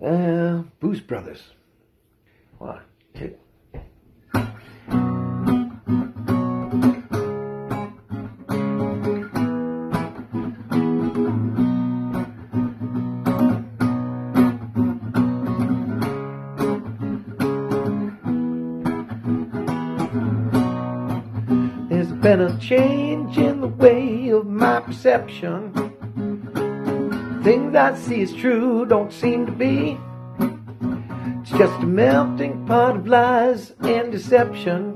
Uh, Blues Brothers. One, two. There's been a change in the way of my perception. Things I see as true don't seem to be. It's just a melting pot of lies and deception.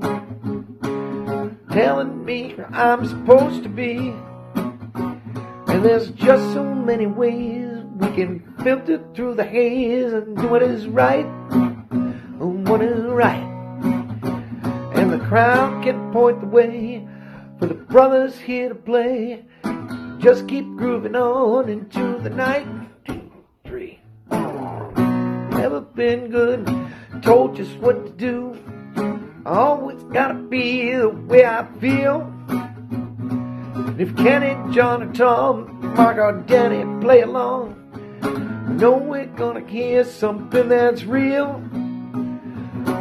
Telling me I'm supposed to be. And there's just so many ways we can filter through the haze and do what is right. What is right. And the crowd can point the way for the brothers here to play. Just keep grooving on into the night. Two, three. Never been good, told just what to do. Always gotta be the way I feel. If Kenny, John, or Tom, Mark, or Danny play along, know we're gonna hear something that's real.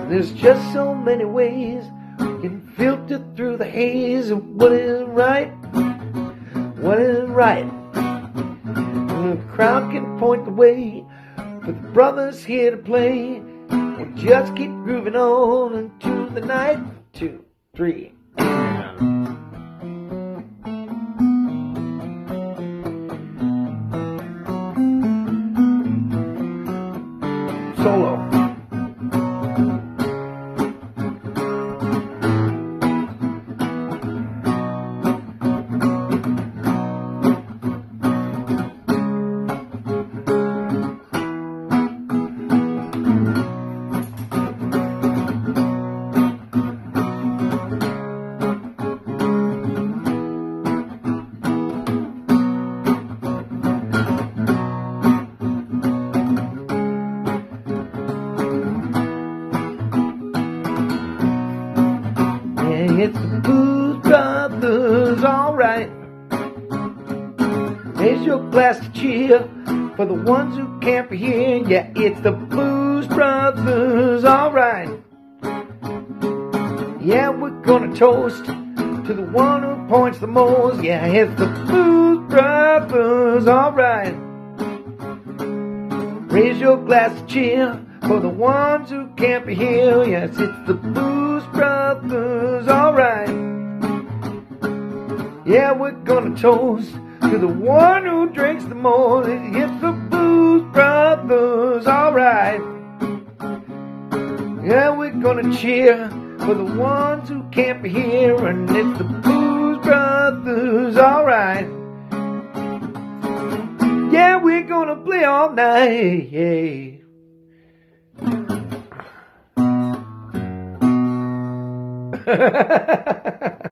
There's just so many ways we can filter through the haze of what is right, what is right. And the crowd can point the way for the brothers here to play. We'll just keep grooving on into the night. Two, three. Solo. It's the Blues Brothers, alright. Raise your glass to cheer for the ones who can't be here. Yeah, it's the Blues Brothers, alright. Yeah, we're gonna toast to the one who points the most. Yeah, it's the Blues Brothers, alright. Raise your glass to cheer for the ones who can't be here. Yes, it's the Blues Brothers, alright. Yeah, we're gonna toast to the one who drinks the most. It's the Blues Brothers, alright. Yeah, we're gonna cheer for the ones who can't be here, and it's the Blues Brothers, alright. Yeah, we're gonna play all night. Yeah.